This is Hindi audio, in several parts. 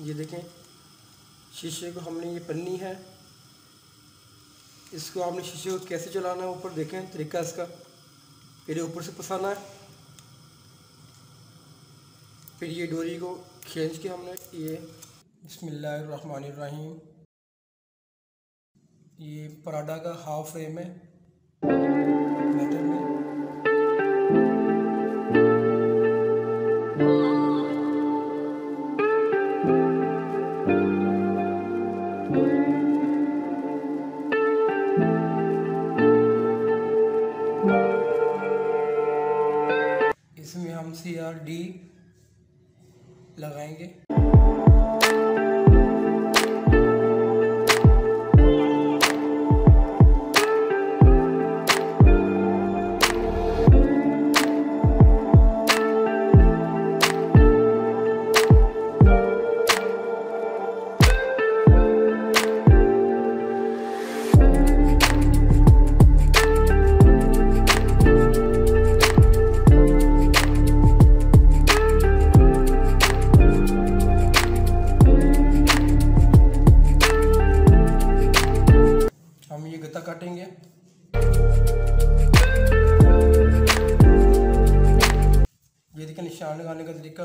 ये देखें, शीशे को हमने ये पन्नी है। इसको आपने शीशे को कैसे चलाना है, ऊपर देखें, तरीका इसका। फिर ये ऊपर से पसाना है। फिर ये डोरी को खींच के हमने ये बसमीम ये पराठा का हाफ़ फ्रेम है। मेटल में काटेंगे। ये देखिए निशान लगाने का तरीका।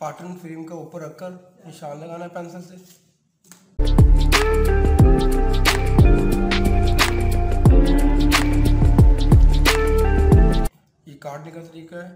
पाटन फ्रेम का ऊपर रखकर निशान लगाना है पेंसिल से। काटने का तरीका है।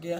गया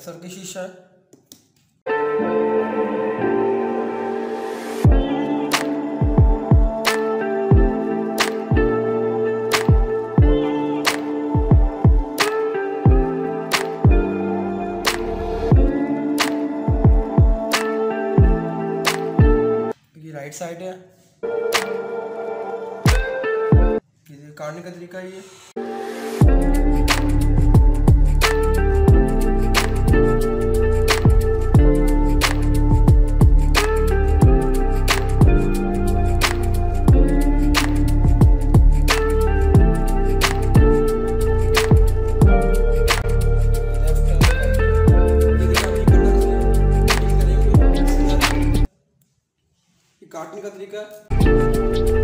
लहसुन की शीशा है। राइट साइड है। काटने का तरीका ये। काटने का तरीका।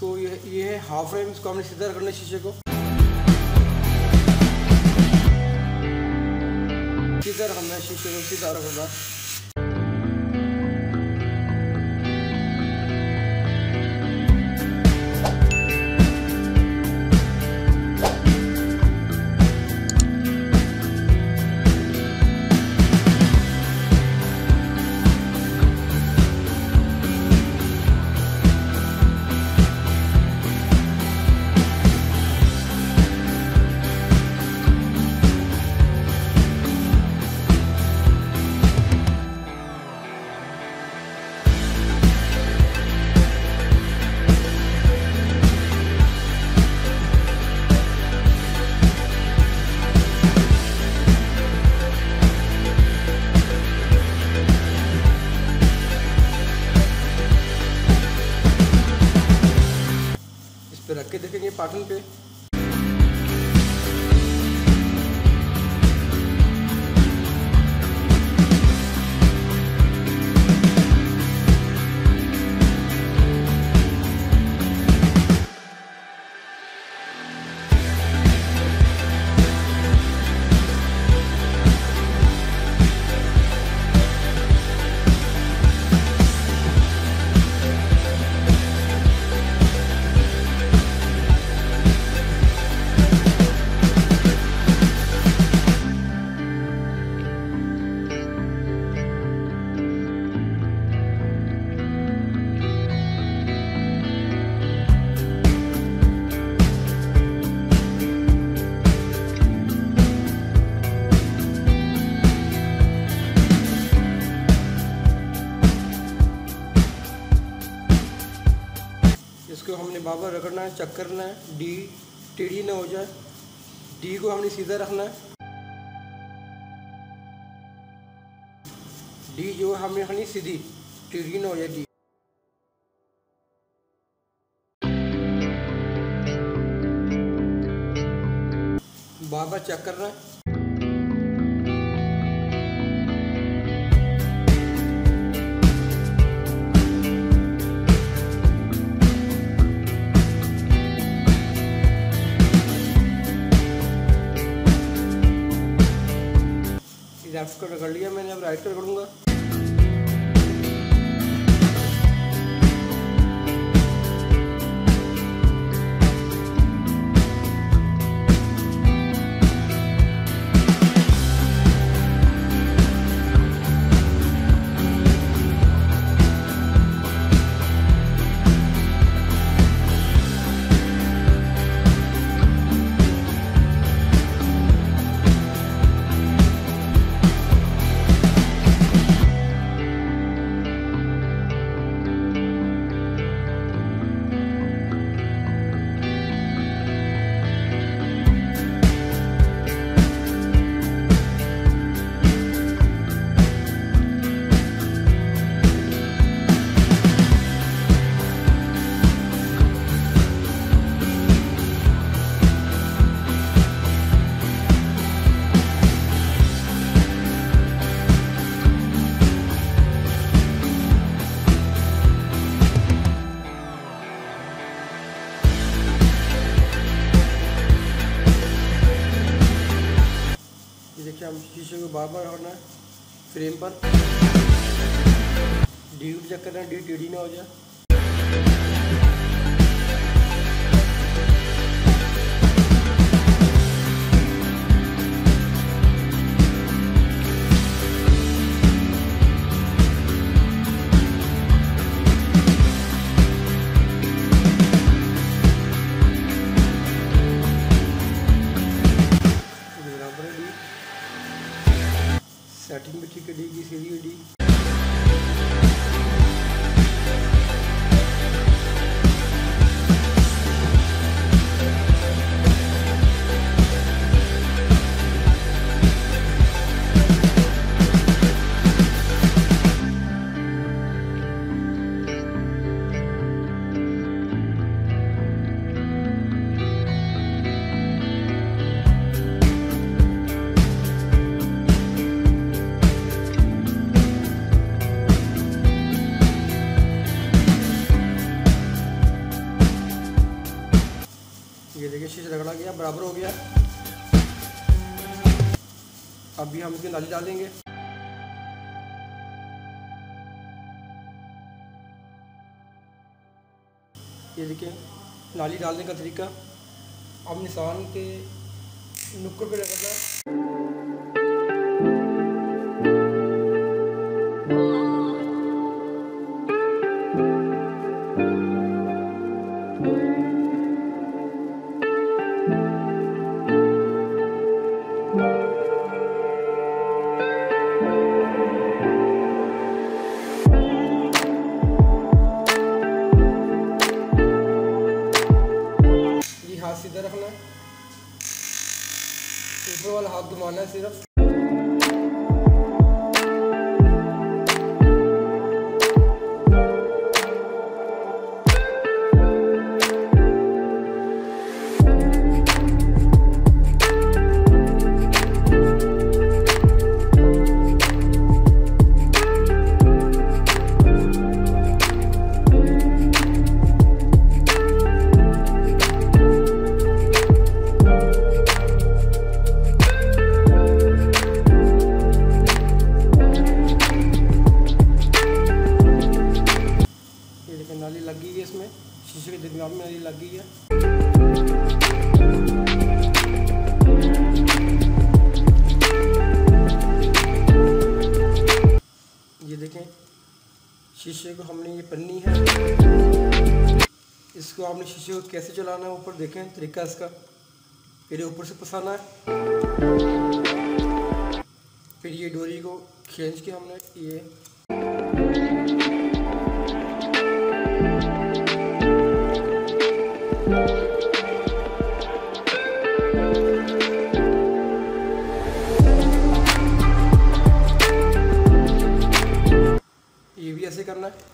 इसको ये ये है हाफ़ फ्रेम इसको हमने सीधा करना शीशे को। सीधा हमने शीशे को, सीधा रखना पाटन पे। रगड़ना है, चेक करना है डी टेढ़ी ना हो जाए डी को हमने सीधा रखना है। डी जो हमने रखनी सीधी टेढ़ी ना हो जाए डी बार बार चेक करना है। लेफ़्ट का कर लिया मैंने अब राइट का करूँगा। ये हम शीशे को बार बार होना फ्रेम पर। डी चक्कर करना डी, टेढ़ी ना हो जाए सेटिंग भी ठीक है डी की सीढ़ी डी अभी हम इसकी नाली डालेंगे ये देखिए, नाली डालने का तरीका। अब निशान के नुक्कड़ पे रगड़ना शीशे को कैसे चलाना है ऊपर देखें तरीका इसका। फिर ऊपर से फंसाना है। फिर ये डोरी को खींच के हमने ये ये भी ऐसे करना है।